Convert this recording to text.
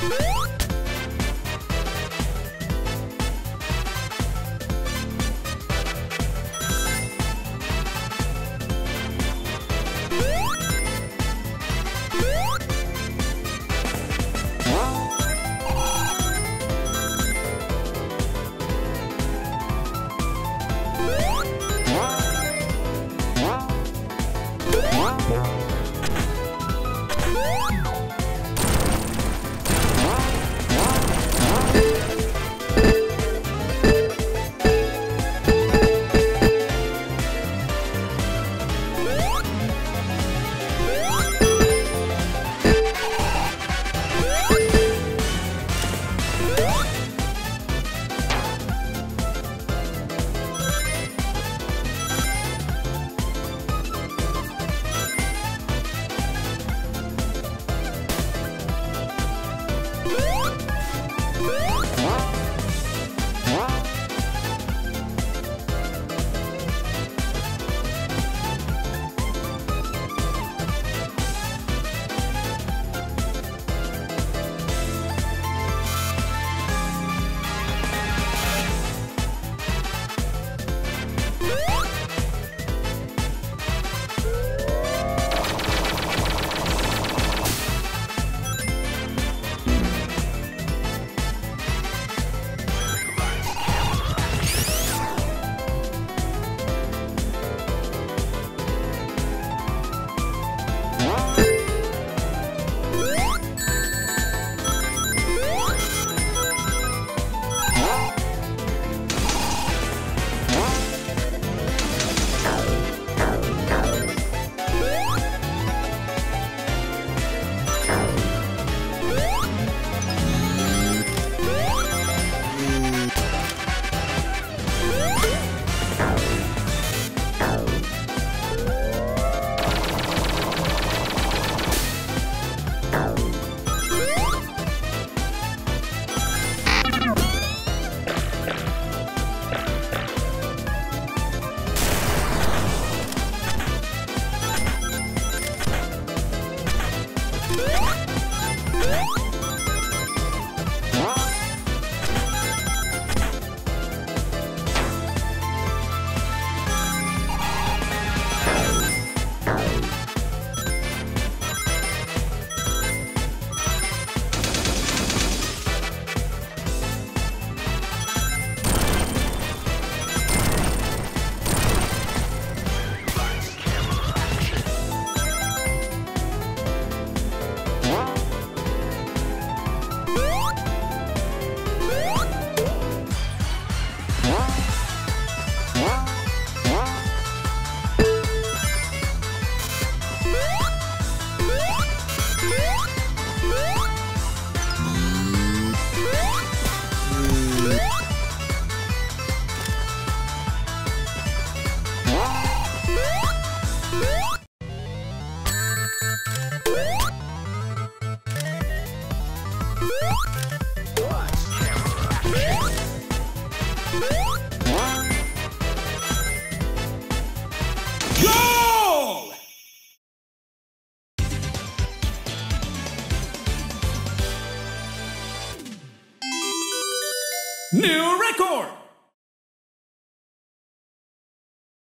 Woo! New record!